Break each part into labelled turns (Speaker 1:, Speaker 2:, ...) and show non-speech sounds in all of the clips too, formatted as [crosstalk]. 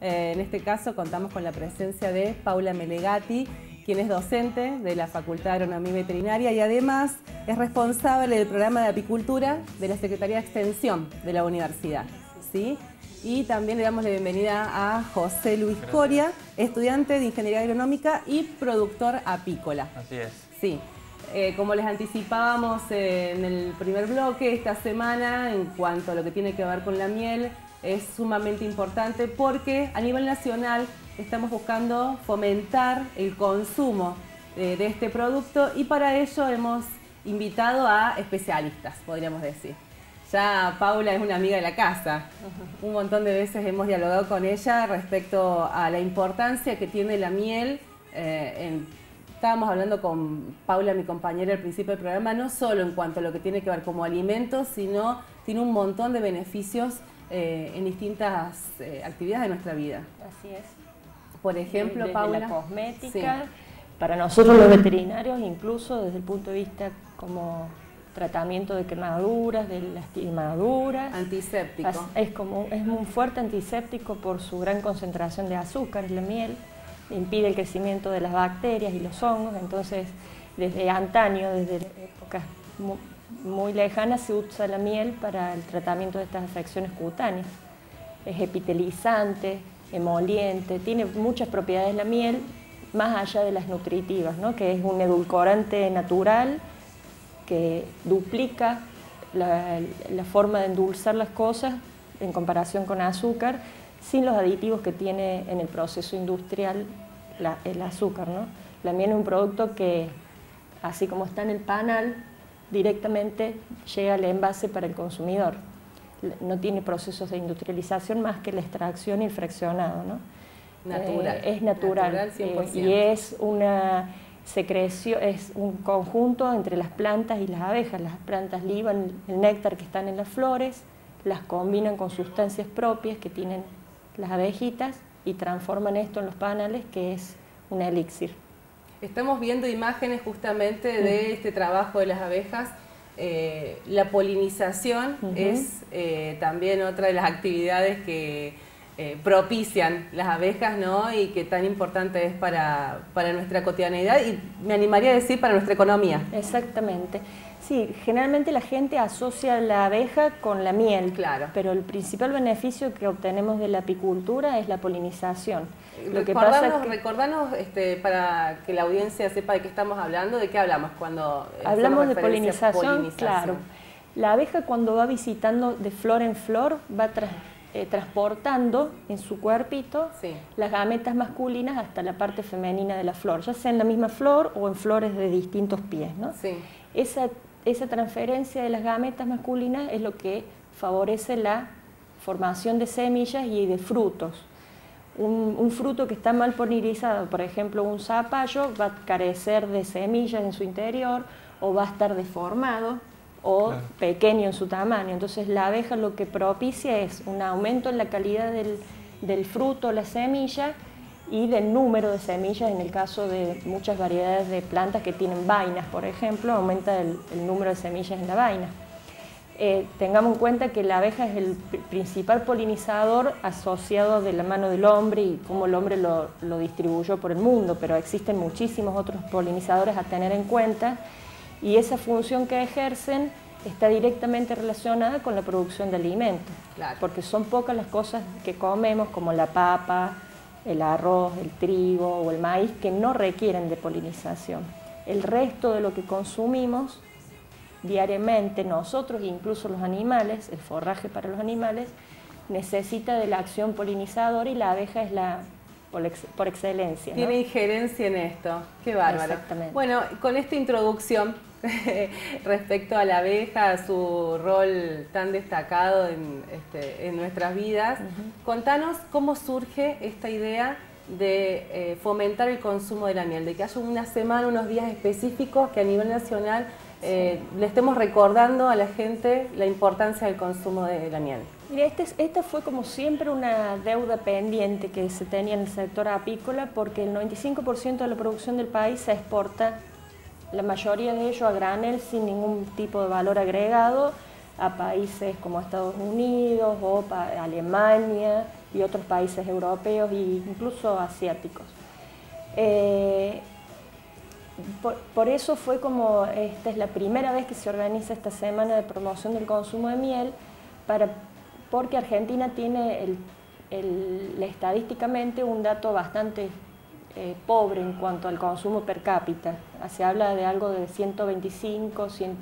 Speaker 1: Eh, en este caso contamos con la presencia de Paula Melegati, quien es docente de la Facultad de Agronomía y Veterinaria y además es responsable del programa de apicultura de la Secretaría de Extensión de la universidad. ¿sí? Y también le damos la bienvenida a José Luis Coria, estudiante de Ingeniería Agronómica y productor apícola.
Speaker 2: Así es.
Speaker 1: Sí. Eh, como les anticipábamos en el primer bloque, esta semana, en cuanto a lo que tiene que ver con la miel, es sumamente importante porque a nivel nacional estamos buscando fomentar el consumo de, de este producto y para ello hemos invitado a especialistas, podríamos decir. Ya Paula es una amiga de la casa. Un montón de veces hemos dialogado con ella respecto a la importancia que tiene la miel. Eh, estábamos hablando con Paula, mi compañera, al principio del programa, no solo en cuanto a lo que tiene que ver como alimentos, sino tiene un montón de beneficios eh, en distintas eh, actividades de nuestra vida.
Speaker 3: Así es.
Speaker 1: Por ejemplo, Paula.
Speaker 3: La cosmética, para nosotros los veterinarios, incluso desde el punto de vista como tratamiento de quemaduras, de lastimaduras.
Speaker 1: Antiséptico.
Speaker 3: Es, como, es un fuerte antiséptico por su gran concentración de azúcar en la miel, impide el crecimiento de las bacterias y los hongos, entonces desde antaño, desde épocas muy, lejanas, se usa la miel para el tratamiento de estas afecciones cutáneas. Es epitelizante, emoliente, tiene muchas propiedades la miel, más allá de las nutritivas, ¿no? que es un edulcorante natural, que duplica la, forma de endulzar las cosas en comparación con azúcar, sin los aditivos que tiene en el proceso industrial el azúcar. ¿no? La miel es un producto que, así como está en el panal, directamente llega al envase para el consumidor. No tiene procesos de industrialización más que la extracción y el fraccionado. ¿no?
Speaker 1: Natural.
Speaker 3: Eh, es natural. Eh, y es una secreción, es un conjunto entre las plantas y las abejas. Las plantas liban el néctar que están en las flores, las combinan con sustancias propias que tienen las abejitas y transforman esto en los panales, que es un elixir.
Speaker 1: Estamos viendo imágenes justamente de este trabajo de las abejas. Eh, la polinización es eh, también otra de las actividades que eh, propician las abejas, ¿no? Y que tan importante es para, nuestra cotidianidad y me animaría a decir para nuestra economía.
Speaker 3: Exactamente. Sí, generalmente la gente asocia la abeja con la miel,
Speaker 1: claro.
Speaker 3: pero el principal beneficio que obtenemos de la apicultura es la polinización.
Speaker 1: Lo que pasa recordanos este, para que la audiencia sepa de qué estamos hablando, de qué hablamos cuando
Speaker 3: hablamos de polinización, claro. La abeja cuando va visitando de flor en flor va tras eh, transportando en su cuerpito las gametas masculinas hasta la parte femenina de la flor, ya sea en la misma flor o en flores de distintos pies. ¿no? Esa, esa transferencia de las gametas masculinas es lo que favorece la formación de semillas y de frutos. Un, un, fruto que está mal polinizado, por ejemplo un zapallo, va a carecer de semillas en su interior o va a estar deformado o pequeño en su tamaño. Entonces la abeja lo que propicia es un aumento en la calidad del, del fruto, la semilla, y del número de semillas, en el caso de muchas variedades de plantas que tienen vainas, por ejemplo, aumenta el, número de semillas en la vaina. Eh, tengamos en cuenta que la abeja es el principal polinizador asociado de la mano del hombre y cómo el hombre lo, lo distribuyó por el mundo, pero existen muchísimos otros polinizadores a tener en cuenta y esa función que ejercen está directamente relacionada con la producción de alimentos, porque son pocas las cosas que comemos, como la papa, el arroz, el trigo o el maíz, que no requieren de polinización. El resto de lo que consumimos diariamente, nosotros e incluso los animales, el forraje para los animales, necesita de la acción polinizadora y la abeja es la por, excelencia.
Speaker 1: Tiene injerencia en esto, qué bárbaro.
Speaker 3: Exactamente.
Speaker 1: Bueno, con esta introducción [laughs] respecto a la abeja, a su rol tan destacado en, este, nuestras vidas, contanos cómo surge esta idea de eh, fomentar el consumo de la miel, de que haya una semana, unos días específicos que a nivel nacional eh, le estemos recordando a la gente la importancia del consumo de la miel.
Speaker 3: Mira, este, esta fue como siempre una deuda pendiente que se tenía en el sector apícola porque el 95% de la producción del país se exporta, la mayoría de ello a granel sin ningún tipo de valor agregado a países como Estados Unidos o Alemania, y otros países europeos e incluso asiáticos. Eh, por, eso fue como, esta es la primera vez que se organiza esta semana de promoción del consumo de miel, para, porque Argentina tiene estadísticamente un dato bastante eh, pobre en cuanto al consumo per cápita. Se habla de algo de 125, 100,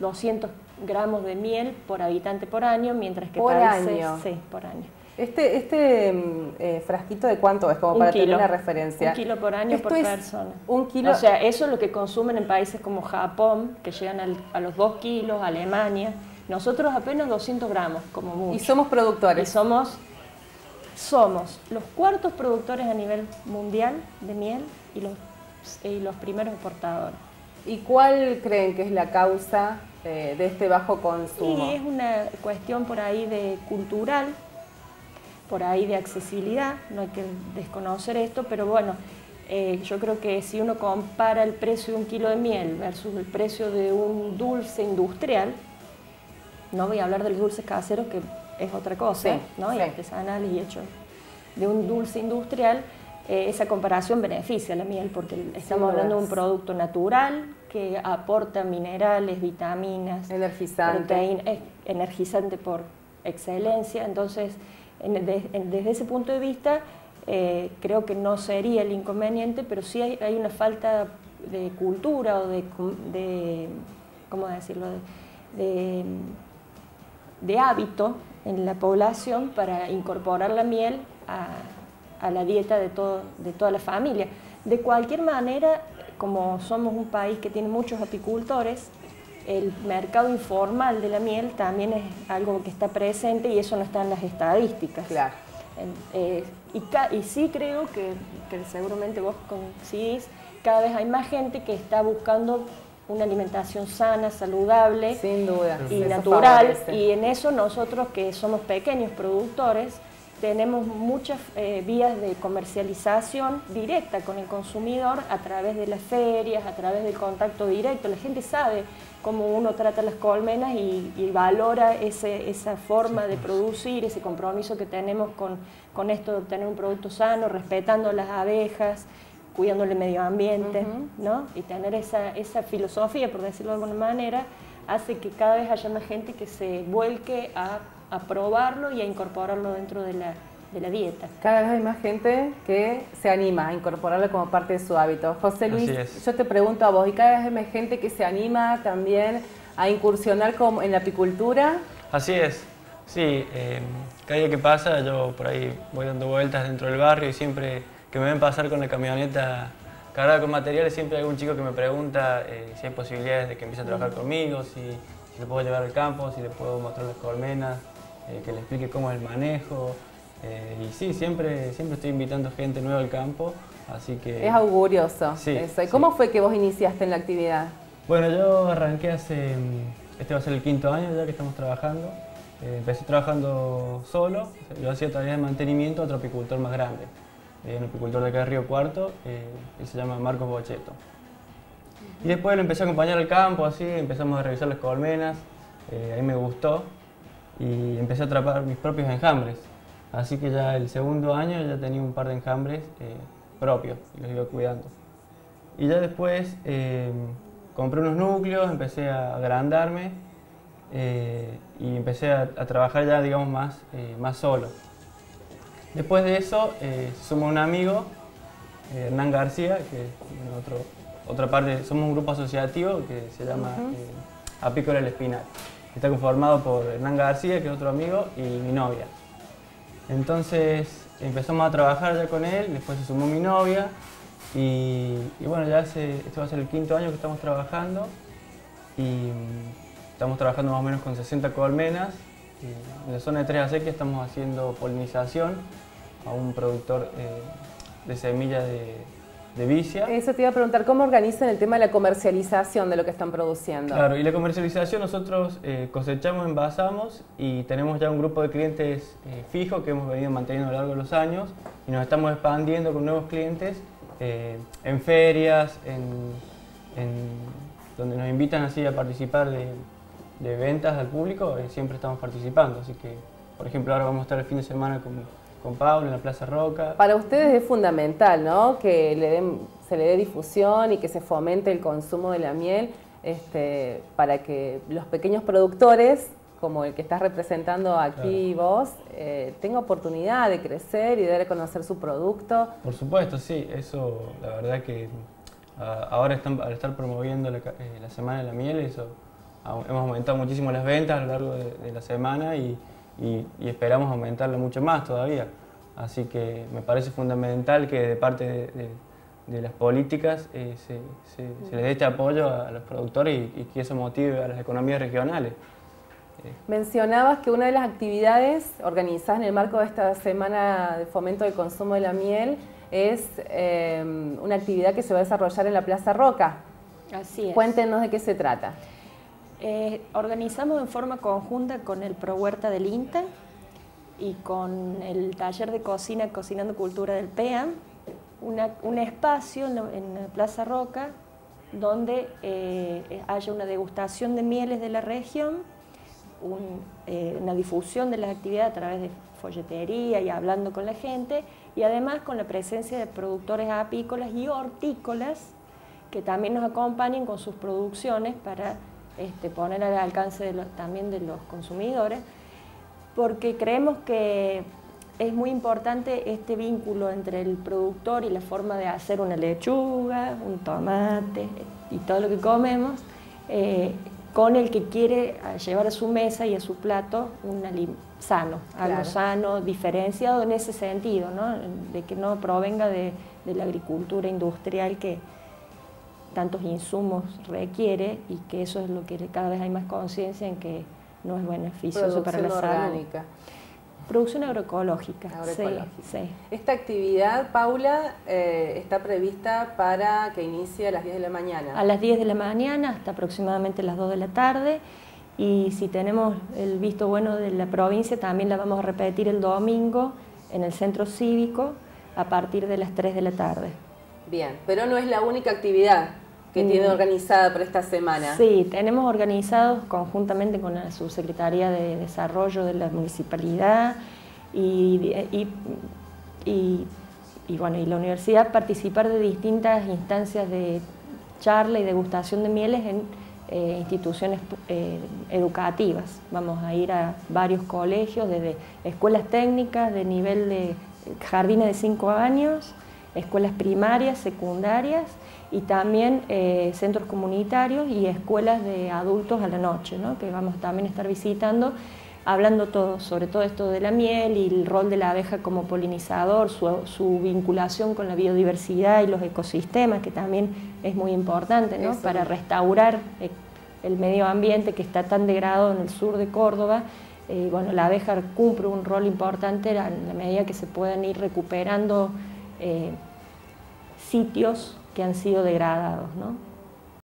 Speaker 3: 200 gramos de miel por habitante por año, mientras que
Speaker 1: por año.
Speaker 3: Sí, por año.
Speaker 1: Este, este mm, eh, frasquito de cuánto es, como para tener una referencia.
Speaker 3: Un kilo por año por persona.
Speaker 1: Un kilo.
Speaker 3: O sea, eso es lo que consumen en países como Japón, que llegan a los 2 kilos, Alemania. Nosotros apenas 200 gramos, como mucho.
Speaker 1: Y somos productores.
Speaker 3: Y somos, somos los cuartos productores a nivel mundial de miel y los, y los primeros exportadores.
Speaker 1: ¿Y cuál creen que es la causa eh, de este bajo consumo?
Speaker 3: Sí, es una cuestión por ahí de cultural, por ahí de accesibilidad, no hay que desconocer esto, pero bueno, eh, yo creo que si uno compara el precio de un kilo de miel versus el precio de un dulce industrial, no voy a hablar del dulce casero, que es otra cosa, ¿no? y artesanal y hecho de un dulce industrial, eh, esa comparación beneficia a la miel porque estamos hablando de un producto natural que aporta minerales, vitaminas,
Speaker 1: energizante,
Speaker 3: es energizante por excelencia, entonces desde ese punto de vista, eh, creo que no sería el inconveniente, pero sí hay, una falta de cultura o de, ¿cómo decirlo?, de, de, hábito en la población para incorporar la miel a, a la dieta de, todo, de toda la familia. De cualquier manera, como somos un país que tiene muchos apicultores, el mercado informal de la miel también es algo que está presente y eso no está en las estadísticas.
Speaker 1: Claro.
Speaker 3: Eh, y, sí creo que, seguramente vos coincidís, cada vez hay más gente que está buscando una alimentación sana, saludable
Speaker 1: Sin duda,
Speaker 3: y natural. Y en eso nosotros que somos pequeños productores, tenemos muchas eh, vías de comercialización directa con el consumidor a través de las ferias, a través del contacto directo. La gente sabe cómo uno trata las colmenas y, valora esa forma de producir, ese compromiso que tenemos con, con, esto de obtener un producto sano, respetando las abejas, cuidando el medio ambiente, ¿no? Y tener esa, esa filosofía, por decirlo de alguna manera, hace que cada vez haya más gente que se vuelque a, a probarlo y a incorporarlo dentro de la, de la dieta.
Speaker 1: Cada vez hay más gente que se anima a incorporarlo como parte de su hábito. José Luis, yo te pregunto a vos, ¿y cada vez hay más gente que se anima también a incursionar como en la apicultura?
Speaker 2: Así es, sí. Eh, cada día que pasa yo por ahí voy dando vueltas dentro del barrio y siempre que me ven pasar con la camioneta cargada con materiales, siempre hay algún chico que me pregunta eh, si hay posibilidades de que empiece a trabajar conmigo, si, si, le puedo llevar al campo, si le puedo mostrar las colmenas, eh, que le explique cómo es el manejo. Eh, y sí, siempre, siempre estoy invitando gente nueva al campo, así que...
Speaker 1: Es augurioso sí, ¿Y cómo fue que vos iniciaste en la actividad?
Speaker 2: Bueno, yo arranqué hace... Este va a ser el quinto año ya que estamos trabajando. Empecé trabajando solo, yo hacía tareas de mantenimiento a otro apicultor más grande, eh, un apicultor de acá de Río Cuarto, que se llama Marcos Bocheto. Y después lo empecé a acompañar al campo, así, empezamos a revisar las colmenas, ahí me gustó y empecé a atrapar mis propios enjambres. Así que ya el segundo año ya tenía un par de enjambres eh, propios y los iba cuidando. Y ya después eh, compré unos núcleos, empecé a agrandarme eh, y empecé a, trabajar ya, digamos, más, más solo. Después de eso, somos un amigo, Hernán García, que en otro, otra parte, somos un grupo asociativo que se llama Apícola el Espinal. Está conformado por Hernán García, que es otro amigo, y mi novia. Entonces empezamos a trabajar ya con él, después se sumó mi novia y, bueno, ya hace, este va a ser el quinto año que estamos trabajando y estamos trabajando más o menos con 60 colmenas. En la zona de tres acequias estamos haciendo polinización a un productor eh, de semillas de, de vicia.
Speaker 1: Eso te iba a preguntar, ¿cómo organizan el tema de la comercialización de lo que están produciendo?
Speaker 2: Claro, y la comercialización nosotros eh, cosechamos, envasamos y tenemos ya un grupo de clientes eh, fijos que hemos venido manteniendo a lo largo de los años y nos estamos expandiendo con nuevos clientes eh, en ferias, en, donde nos invitan así a participar de, de ventas al público, siempre estamos participando, así que por ejemplo ahora vamos a estar el fin de semana con con Pablo en la Plaza Roca.
Speaker 1: Para ustedes es fundamental, ¿no? Que le den, se le dé difusión y que se fomente el consumo de la miel este, para que los pequeños productores, como el que estás representando aquí vos, eh, tengan oportunidad de crecer y de dar a conocer su producto.
Speaker 2: Por supuesto, sí, eso la verdad que ah, ahora están, al estar promoviendo la, eh, Semana de la Miel, eso hemos aumentado muchísimo las ventas a lo largo de, la semana y, esperamos aumentarlo mucho más todavía. Así que me parece fundamental que de parte de de las políticas eh, se, se, les dé este apoyo a, los productores y, que eso motive a las economías regionales.
Speaker 1: Mencionabas que una de las actividades organizadas en el marco de esta Semana de Fomento del Consumo de la Miel es eh, una actividad que se va a desarrollar en la Plaza Roca.
Speaker 3: Así es.
Speaker 1: Cuéntenos de qué se trata.
Speaker 3: Organizamos en forma conjunta con el Pro Huerta del INTA y con el taller de cocina Cocinando Cultura del PEAM un espacio en la, Plaza Roca donde eh, haya una degustación de mieles de la región, eh, una difusión de las actividades a través de folletería y hablando con la gente, y además con la presencia de productores apícolas y hortícolas que también nos acompañen con sus producciones para este, poner al alcance también de los consumidores, porque creemos que es muy importante este vínculo entre el productor y la forma de hacer una lechuga, un tomate y todo lo que comemos, eh, con el que quiere llevar a su mesa y a su plato un sano, algo sano, diferenciado en ese sentido, de que no provenga de, la agricultura industrial que tantos insumos requiere y que eso es lo que cada vez hay más conciencia en que no es beneficioso para la salud. Producción agroecológica. Sí,
Speaker 1: Esta actividad, Paula, eh, está prevista para que inicie a las 10 de la mañana.
Speaker 3: A las 10 de la mañana hasta aproximadamente las 2 de la tarde. Y si tenemos el visto bueno de la provincia, también la vamos a repetir el domingo en el centro cívico a partir de las 3 de la tarde.
Speaker 1: Bien, pero no es la única actividad que tiene mm. organizada por esta semana.
Speaker 3: Sí, tenemos organizados conjuntamente con la Subsecretaría de Desarrollo de la Municipalidad y, y, bueno, y la universidad participar de distintas instancias de charla y degustación de mieles en eh, instituciones eh, educativas. Vamos a ir a varios colegios, desde escuelas técnicas de nivel de jardines de 5 años, escuelas primarias, secundarias y también eh, centros comunitarios y escuelas de adultos a la noche, ¿no? que vamos también a estar visitando, hablando todo, sobre todo esto de la miel y el rol de la abeja como polinizador, su, vinculación con la biodiversidad y los ecosistemas, que también es muy importante ¿no? para restaurar eh, el medio ambiente que está tan degradado en el sur de Córdoba. Eh, bueno, la abeja cumple un rol importante en la medida que se puedan ir recuperando sitios que han sido degradados. ¿no?